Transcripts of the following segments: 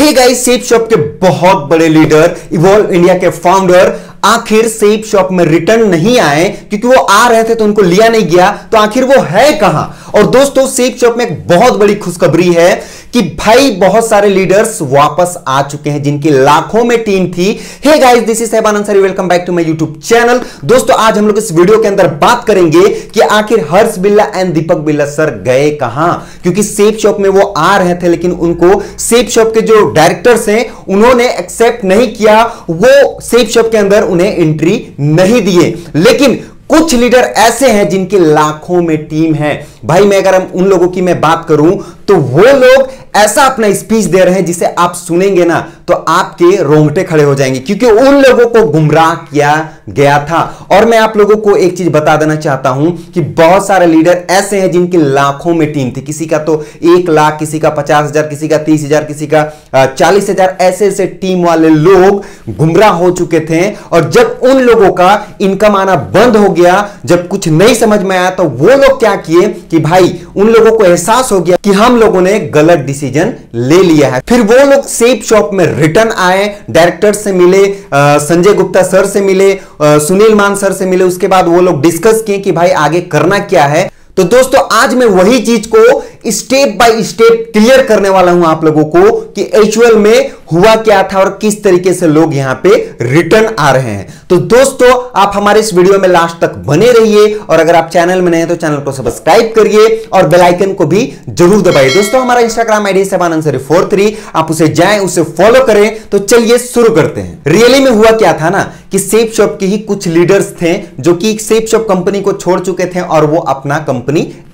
Hey guys सेप shop के बहुत बड़े लीडर इवॉल्व इंडिया के फाउंडर आखिर सेप शॉप में रिटर्न नहीं आए, क्योंकि वो आ रहे थे तो उनको लिया नहीं गया तो आखिर वो है कहाँ? और दोस्तों सेप शॉप में एक बहुत बड़ी खुशखबरी है कि भाई, बहुत सारे लीडर्स वापस आ चुके हैं, जिनकी लाखों में टीम थी। Hey guys this is Ansari welcome back to my YouTube channel दोस्तों, आज हम लोग इस वीडियो के अंदर बात करेंगे कि आखिर हर्ष बिल्ला एंड दीपक बिल्ला सर गए कहाँ? क्योंकि सेप शॉप में वो आ रहे थे, लेकिन उनको सेप शॉप के जो डायरेक्टर्स हैं, उन्होंने एक्सेप्ट नहीं किया। वो सेप शॉप के अंदर उन्हें एंट्री नहीं दिए। लेकिन कुछ लीडर ऐसे हैं जिनके लाखों में टीम है। भाई, मैं अगर उन लोगों की मैं बात करूँ तो वो लोग ऐसा अपना स्पीच दे रहे हैं जिसे आप सुनेंगे ना तो आपके रोंगटे खड़े हो जाएँगे, क्योंकि उन लोगों को गुमराह किया गया था। और मैं आप लोगों को एक चीज़ बता देना चाहता हूँ कि बहुत सारे लीडर ऐसे हैं जिनकी लाखों में टीम थी। किसी का तो एक लाख, किसी का पचास हज़ार, किसी का तीस हज़ार, किसी का चालीस हज़ार, ऐसे ऐसे टीम वाले लोग गुमराह हो चुके थे। और जब उन लोगों का इनकम आना बंद हो गया, जब कुछ नहीं समझ में आया तो वो लोग क्या किए कि भाई उन लोगों को एहसास हो गया कि हम लोगों ने गलत डिसीज़न ले लिया है। फिर वो लोग सेप शॉप में रिटर्न आए डायरेक्टर से मिले संजय गुप्ता सर से मिले सुनील मान सर से मिले। उसके बाद वो लोग डिस्कस किए कि भाई आगे करना क्या है? तो दोस्तों, आज मैं वही चीज़ को स्टेप बाय स्टेप क्लियर करने वाला हूँ आप लोगों को कि एचुअल में हुआ क्या था और किस तरीके से लोग यहाँ पे रिटर्न आ रहे हैं। तो दोस्तों, आप हमारे इस वीडियो में लास्ट तक बने रहिए और अगर आप चैनल में नए तो चैनल को सब्सक्राइब करिए और बेल आइकन को भी ज़रूर दबाइए। दोस्तों, हमारा Instagram ID seven answer four three आप उसे जाएँ, उसे फॉलो करें। तो चलिए शुरू करते हैं। रियली में हुआ क्या था ना कि सेफ़ शॉप के ही कुछ लीडर्स थे जो कि सेफ़ शॉप कंपनी को छोड़ चुके थे और वो अपना कंपनी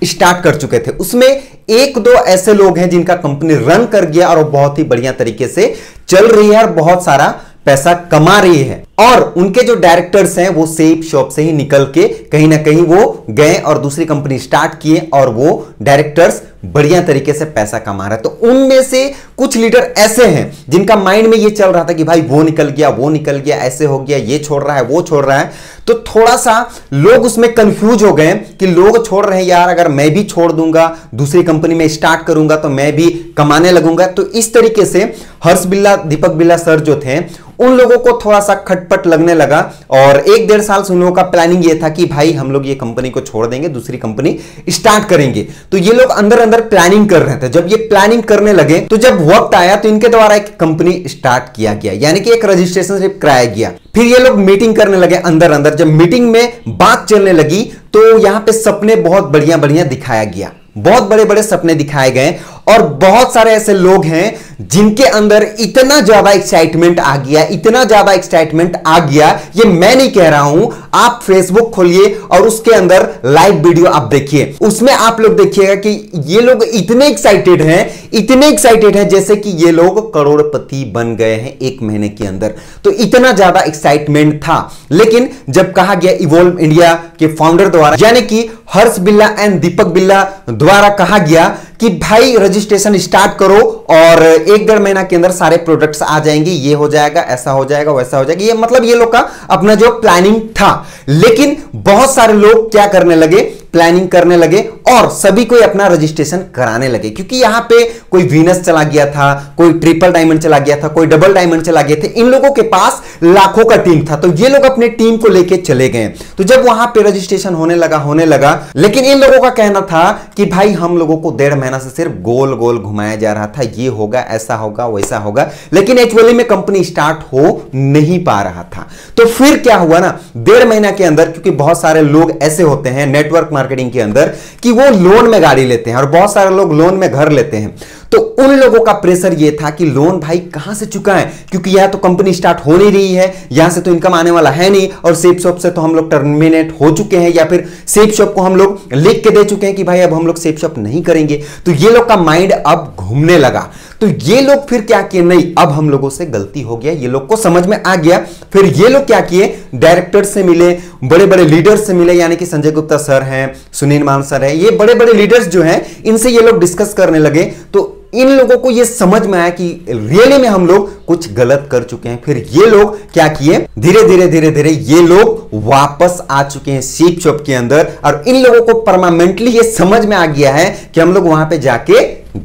स्टार्ट कर चुके थे। उसमें एक दो ऐसे लोग हैं जिनका कंपनी रन कर गया और बहुत ही बढ़िया तरीके से चल रही है और बहुत सारा पैसा कमा रही है। और उनके जो डायरेक्टर्स हैं, वो सेफ़ शॉप से ही निकल के कहीं ना कहीं वो गए और दूसरी कंपनी स्टार्ट किए और वो डायरेक्टर्स बढ़िया तरीके से पैसा कमा रहा तो उनमें से कुछ लीडर ऐसे हैं जिनका माइंड में ये चल रहा था कि भाई वो निकल गया, वो निकल गया, ऐसे हो गया, ये छोड़ रहा है, वो छोड़ रहा है। तो थोड़ा सा लोग उसमें कंफ्यूज हो गए कि लोग छोड़ रहे हैं, यार अगर मैं भी छोड़ दूँगा, दूसरी कंपनी में स्टार्ट करूँगा तो मैं भी कमाने लगूँगा। तो इस तरीके से हर्ष बिल्ला, दीपक बिल्ला सर जो थे उन लोगों को थोड़ा सा खटपट लगने लगा और एक डेढ़ साल से उन लोगों का प्लानिंग ये था कि भाई, हम लोग ये कंपनी को छोड़ देंगे, दूसरी कंपनी स्टार्ट करेंगे। तो ये लोग अंदर अंदर प्लानिंग कर रहे थे। जब ये प्लानिंग करने लगे तो जब वक्त आया तो इनके द्वारा एक कंपनी स्टार्ट किया गया। यानी कि एक रजिस्ट्रेशन कराया गया। फिर ये लोग मीटिंग करने लगे अंदर अंदर जब मीटिंग में बात चलने लगी तो यहाँ पे सपने बहुत बढ़िया बढ़िया दिखाया गया। बहुत बड़े बड़े सपने दिखाए गए और बहुत सारे ऐसे लोग हैं जिनके अंदर इतना ज़्यादा एक्साइटमेंट आ गया, इतना ज़्यादा एक्साइटमेंट आ गया, ये मैं नहीं कह रहा हूँ। आप फेसबुक खोलिए और उसके अंदर लाइव वीडियो आप देखिए। उसमें आप लोग देखिएगा कि ये लोग इतने एक्साइटेड हैं, इतने एक्साइटेड हैं जैसे कि ये लोग करोड़पति बन गए हैं एक महीने के अंदर। तो इतना ज़्यादा एक्साइटमेंट था। लेकिन जब कहा गया इवोल्व इंडिया के फाउंडर द्वारा, यानी कि हर्ष बिल्ला एंड दीपक बिल्ला द्वारा कहा गया कि भाई रजिस्ट्रेशन स्टार्ट करो और एक डेढ़ महीना के अंदर सारे प्रोडक्ट्स आ जाएँगे, ये हो जाएगा, ऐसा हो जाएगा, वैसा हो जाएगा। ये मतलब ये लोग का अपना जो प्लानिंग था। लेकिन बहुत सारे लोग क्या करने लगे? प्लानिंग करने लगे और सभी कोई अपना रजिस्ट्रेशन कराने लगे। क्योंकि यहाँ पे कोई वीनस चला गया था, कोई ट्रिपल डायमंड चला गया था, कोई डबल डायमंड चला गए थे, इन लोगों के पास लाखों का टीम था। तो ये लोग अपने टीम को लेके चले गए। तो जब वहाँ पे रजिस्ट्रेशन होने लगा होने लगा, लेकिन इन लोगों का कहना था कि भाई, हम लोगों को डेढ़ महीना से सिर्फ़ गोल गोल घुमाया जा रहा था। ये होगा, ऐसा होगा, वैसा होगा। लेकिन एक्चुअली में कंपनी स्टार्ट हो नहीं पा रहा था। तो फिर क्या हुआ ना, डेढ़ महीना के अंदर, क्योंकि बहुत सारे लोग ऐसे होते हैं नेटवर्क मार्केटिंग के अंदर, कि वो लोन में गाड़ी लेते हैं और बहुत सारे लोग लोन में घर लेते हैं। तो उन लोगों का प्रेशर ये था कि लोन भाई कहाँ से चुका है? क्योंकि यह तो कंपनी स्टार्ट हो नहीं रही है, यहाँ से तो इनकम आने वाला है नहीं, और सेफ़ शॉप से तो हम लोग टर्मिनेट हो चुके हैं, या फिर सेफ़ शॉप को हम लोग लिख के दे चुके हैं कि भाई अब हम लोग सेफ़ शॉप नहीं करेंगे। तो ये लोग का माइंड अब घूमने लगा। तो ये लोग फिर क्या किए? नहीं, अब हम लोगों से गलती हो गया, ये लोग को समझ में आ गया। फिर ये लोग क्या किए? डायरेक्टर से मिले बड़े बड़े लीडर से मिले, यानी कि संजय गुप्ता सर हैं, सुनील मान सर हैं, ये बड़े बड़े लीडर्स जो हैं, इनसे ये लोग डिस्कस करने लगे। तो इन लोगों को ये समझ में आया कि रियली में हम लोग कुछ गलत कर चुके हैं। फिर ये लोग क्या किए? धीरे धीरे धीरे धीरे ये लोग वापस आ चुके हैं सीप चौप के अंदर। और इन लोगों को परमानेंटली ये समझ में आ गया है कि हम लोग वहाँ पे जाके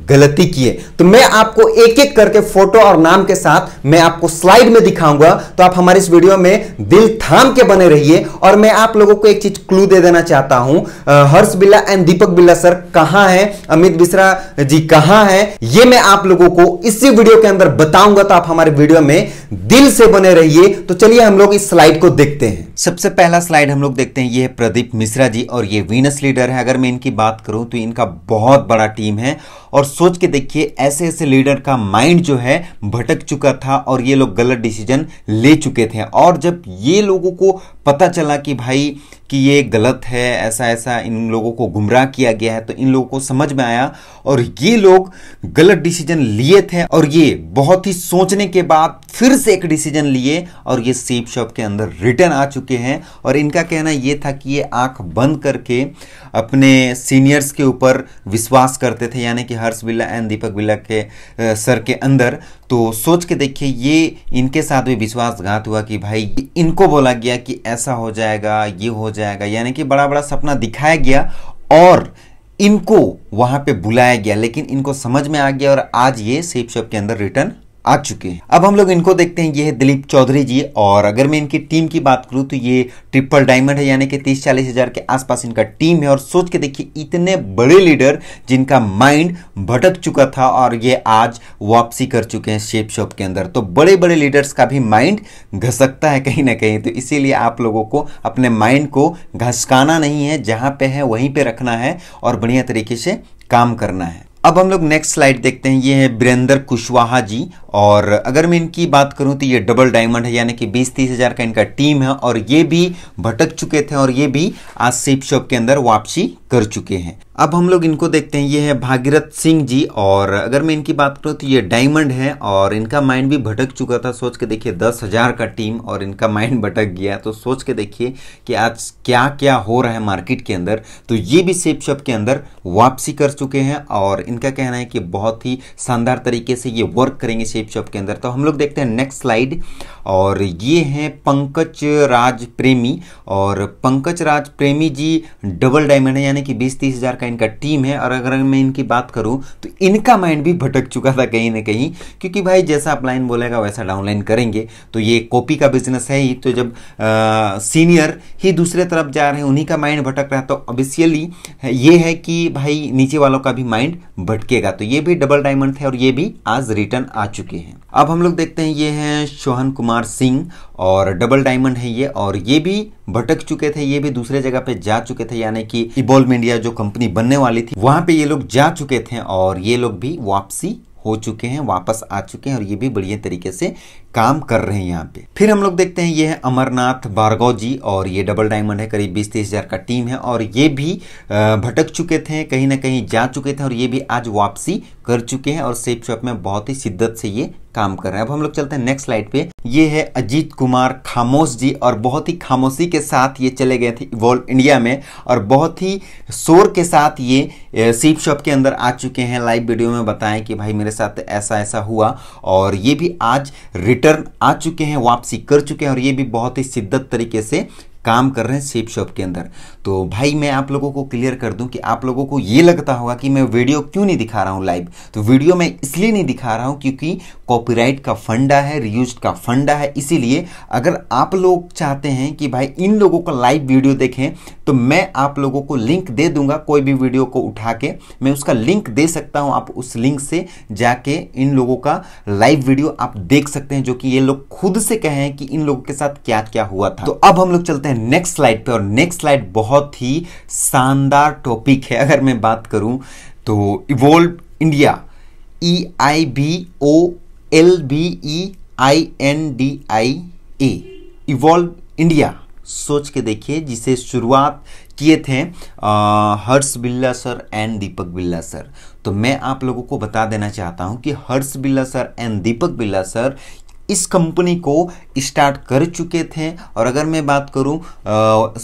गलती किए तो मैं आपको एक एक करके फ़ोटो और नाम के साथ मैं आपको स्लाइड में दिखाऊँगा। तो आप हमारे इस वीडियो में दिल थाम के बने रहिए। और मैं आप लोगों को एक चीज़ क्लू दे देना चाहता हूँ। हर्ष बिल्ला एंड दीपक बिल्ला सर कहाँ है? अमित बिस्रा जी कहाँ है? ये मैं आप लोगों को इसी वीडियो के अंदर बताऊँगा। तो आप हमारे वीडियो में दिल से बने रहिए। तो चलिए हम लोग इस स्लाइड को देखते हैं। सबसे पहला स्लाइड हम लोग देखते हैं। ये है प्रदीप मिश्रा जी और ये वीनस लीडर है। अगर मैं इनकी बात करूँ तो इनका बहुत बड़ा टीम है। और सोच के देखिए, ऐसे ऐसे लीडर का माइंड जो है, भटक चुका था और ये लोग गलत डिसीज़न ले चुके थे। और जब ये लोगों को पता चला कि भाई कि ये गलत है, ऐसा ऐसा इन लोगों को गुमराह किया गया है तो इन लोगों को समझ में आया और ये लोग गलत डिसीज़न लिए थे और ये बहुत ही सोचने के बाद फिर से एक डिसीज़न लिए और ये सेप शॉप के अंदर रिटर्न आ चुके हैं और इनका कहना ये था कि ये आँख बंद करके अपने सीनियर्स के ऊपर विश्वास करते थे, यानी कि हर्ष बिल्ला एंड दीपक बिल्ला के सर के अंदर। तो सोच के देखिए, ये इनके साथ भी विश्वासघात हुआ कि भाई, इनको बोला गया कि ऐसा हो जाएगा, ये हो जाएगा, यानी कि बड़ा बड़ा सपना दिखाया गया और इनको वहाँ पे बुलाया गया, लेकिन इनको समझ में आ गया और आज ये सेप शॉप के अंदर रिटर्न आ चुके हैं। अब हम लोग इनको देखते हैं। ये है दिलीप चौधरी जी और अगर मैं इनकी टीम की बात करूँ तो ये ट्रिपल डायमंड है, यानी कि तीस चालीस हज़ार के आसपास इनका टीम है। और सोच के देखिए, इतने बड़े लीडर जिनका माइंड भटक चुका था और ये आज वापसी कर चुके हैं शेप शॉप के अंदर। तो बड़े बड़े लीडर्स का भी माइंड घसकता है कहीं ना कहीं। तो इसीलिए आप लोगों को अपने माइंड को घसकाना नहीं है। जहाँ पे है, वहीं पे रखना है और बढ़िया तरीके से काम करना है। अब हम लोग नेक्स्ट स्लाइड देखते हैं। ये है बीरेंद्र कुशवाहा जी और अगर मैं इनकी बात करूँ तो ये डबल डायमंड है, यानी कि बीस तीस हज़ार का इनका टीम है और ये भी भटक चुके थे और ये भी आज सेप शॉप के अंदर वापसी कर चुके हैं। अब हम लोग इनको देखते हैं। ये है भागीरथ सिंह जी और अगर मैं इनकी बात करूँ तो ये डायमंड है और इनका माइंड भी भटक चुका था। सोच के देखिए, दस हज़ार का टीम और इनका माइंड भटक गया। तो सोच के देखिए कि आज क्या क्या हो रहा है मार्केट के अंदर। तो ये भी सेप शॉप के अंदर वापसी कर चुके हैं और इनका कहना है कि बहुत ही शानदार तरीके से ये वर्क करेंगे शेप शॉप के अंदर। तो हम लोग देखते हैं नेक्स्ट स्लाइड और ये हैं पंकज राज प्रेमी और पंकज राज प्रेमी जी डबल डायमंड है, यानी कि बीस तीस हज़ार का इनका टीम है और अगर मैं इनकी बात करूँ तो इनका माइंड भी भटक चुका था कहीं ना कहीं क्योंकि भाई जैसा अपलाइन बोलेगा वैसा डाउनलाइन करेंगे। तो ये कॉपी का बिज़नेस है ही। तो जब आ, सीनियर ही दूसरे तरफ़ जा रहे हैं उन्हीं का माइंड भटक रहा तो ऑब्वियसली ये है कि भाई नीचे वालों का भी माइंड भटकेगा। तो ये भी डबल डायमंड थे और ये भी आज रिटर्न आ चुके हैं। अब हम लोग देखते हैं ये हैं सोहन कुमार सिंह और डबल डायमंड है ये। और ये भी भटक चुके थे ये भी दूसरे जगह पे जा चुके थे। यानी कि इबोल्व इंडिया जो कंपनी बनने वाली थी। वहाँ पे ये लोग जा चुके थे और ये लोग भी वापसी हो चुके हैं, वापस आ चुके हैं और ये भी बढ़िया तरीके से काम कर रहे हैं यहाँ पे। फिर हम लोग देखते हैं, ये है अमरनाथ भार्गव जी और ये डबल डायमंड है, करीब बीस तीस हज़ार का टीम है और ये भी भटक चुके थे, कहीं ना कहीं जा चुके थे और ये भी आज वापसी कर चुके हैं और सेप शॉप में बहुत ही शिद्दत से ये काम कर रहे हैं। अब हम लोग चलते हैं नेक्स्ट स्लाइड पे। ये है अजीत कुमार खामोश जी और बहुत ही खामोशी के साथ ये चले गए थे इवॉल्व इंडिया में और बहुत ही शोर के साथ ये सीप शॉप के अंदर आ चुके हैं। लाइव वीडियो में बताएँ कि भाई मेरे साथ ऐसा ऐसा हुआ और ये भी आज रिटर्न आ चुके हैं, वापसी कर चुके हैं और ये भी बहुत ही शिद्दत तरीके से काम कर रहे हैं सेप शॉप के अंदर। तो भाई मैं आप लोगों को क्लियर कर दूँ कि आप लोगों को ये लगता होगा कि मैं वीडियो क्यों नहीं दिखा रहा हूँ लाइव तो वीडियो मैं इसलिए नहीं दिखा रहा हूँ क्योंकि कॉपीराइट का फंडा है रियूज का फंडा है। इसीलिए अगर आप लोग चाहते हैं कि भाई इन लोगों का लाइव वीडियो देखें तो मैं आप लोगों को लिंक दे दूँगा कोई भी वीडियो को उठा के। मैं उसका लिंक दे सकता हूँ, आप उस लिंक से जाके इन लोगों का लाइव वीडियो आप देख सकते हैं, जो कि ये लोग खुद से कहें कि इन लोगों के साथ क्या क्या हुआ था। तो अब हम लोग चलते हैं नेक्स्ट स्लाइड पे और नेक्स्ट स्लाइड बहुत ही शानदार टॉपिक है। अगर मैं बात करूँ तो Evolve India E I B O L B E I N D I A Evolve India सोच के देखिए, जिसे शुरुआत किए थे Harsh Billa sir and Deepak Billa sir. तो मैं आप लोगों को बता देना चाहता हूँ कि Harsh Billa sir and Deepak Billa sir इस कंपनी को स्टार्ट कर चुके थे। और अगर मैं बात करूँ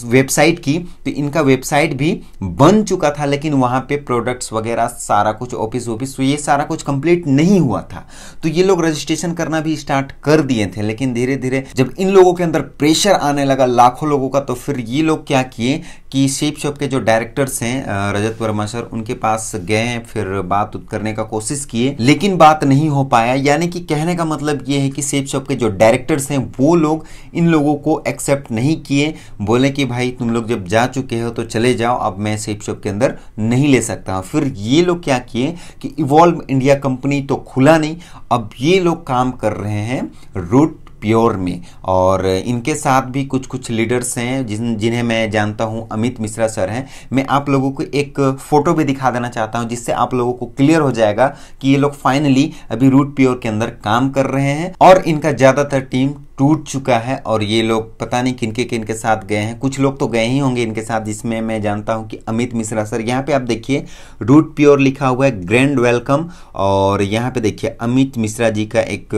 वेबसाइट की तो इनका वेबसाइट भी बन चुका था, लेकिन वहाँ पे प्रोडक्ट्स वगैरह सारा कुछ ऑफ़िस ऑफ़िस तो ये सारा कुछ कंप्लीट नहीं हुआ था। तो ये लोग रजिस्ट्रेशन करना भी स्टार्ट कर दिए थे, लेकिन धीरे धीरे जब इन लोगों के अंदर प्रेशर आने लगा लाखों लोगों का तो फिर ये लोग क्या किए कि शेप शॉप के जो डायरेक्टर्स हैं रजत वर्मा सर, उनके पास गए, फिर बात करने का कोशिश किए, लेकिन बात नहीं हो पाया। यानी कि कहने का मतलब ये है कि सेफ़ शॉप के जो डायरेक्टर्स हैं, वो लोग इन लोगों को एक्सेप्ट नहीं किए। बोले कि, भाई, तुम लोग जब जा चुके हो तो चले जाओ, अब मैं सेफ़ शॉप के अंदर नहीं ले सकता हूँ। फिर ये लोग क्या किए कि इवॉल्व इंडिया कंपनी तो खुला नहीं, अब ये लोग काम कर रहे हैं रूट प्योर में। और इनके साथ भी कुछ कुछ लीडर्स हैं, जिन जिन्हें मैं जानता हूँ, अमित मिश्रा सर हैं। मैं आप लोगों को एक फ़ोटो भी दिखा देना चाहता हूँ, जिससे आप लोगों को क्लियर हो जाएगा कि ये लोग फाइनली अभी रूट प्योर के अंदर काम कर रहे हैं। और इनका ज़्यादातर टीम टूट चुका है और ये लोग पता नहीं किनके किन के साथ गए हैं। कुछ लोग तो गए ही होंगे इनके साथ, जिसमें मैं जानता हूँ कि अमित मिश्रा सर। यहाँ पे आप देखिए, रूट प्योर लिखा हुआ है ग्रैंड वेलकम और यहाँ पे देखिए, अमित मिश्रा जी का एक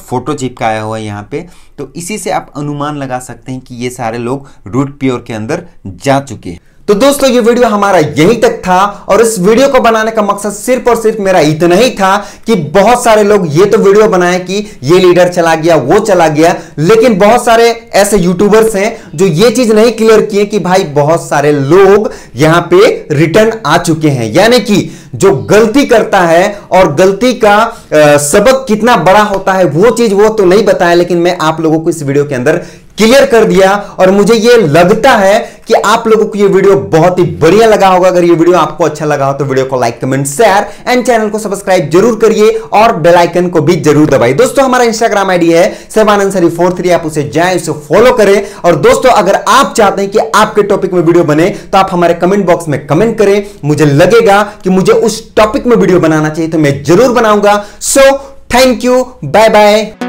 फ़ोटो चिपकाया हुआ है यहाँ पे। तो इसी से आप अनुमान लगा सकते हैं कि ये सारे लोग रूट प्योर के अंदर जा चुके हैं। तो दोस्तों ये वीडियो हमारा यहीं तक था और इस वीडियो को बनाने का मकसद सिर्फ़ और सिर्फ़ मेरा इतना ही था कि बहुत सारे लोग ये तो वीडियो बनाए कि ये लीडर चला गया वो चला गया लेकिन बहुत सारे ऐसे यूट्यूबर्स हैं जो ये चीज़ नहीं क्लियर किए कि भाई बहुत सारे लोग यहाँ पे रिटर्न आ चुके हैं। यानी कि जो गलती करता है और गलती का आ, सबक कितना बड़ा होता है वो चीज़ वो तो नहीं बताया लेकिन मैं आप लोगों को इस वीडियो के अंदर क्लियर कर दिया और मुझे ये लगता है कि आप लोगों को ये वीडियो बहुत ही बढ़िया लगा होगा। अगर ये वीडियो आपको अच्छा लगा हो तो वीडियो को like, comment share and channel को सब्सक्राइब ज़रूर करिए और बेल आइकन को भी ज़रूर दबाइए। दोस्तों, हमारा इंस्टाग्राम आईडी है सेवानंद सरी फोर थ्री आप उसे जाए, उसे फॉलो करें। और दोस्तों, अगर आप चाहते हैं कि आपके टॉपिक में वीडियो बने तो आप हमारे कमेंट बॉक्स में कमेंट करें। मुझे लगेगा कि मुझे उस टॉपिक में वीडियो बनाना चाहिए तो मैं ज़रूर बनाऊँगा। So thank you bye bye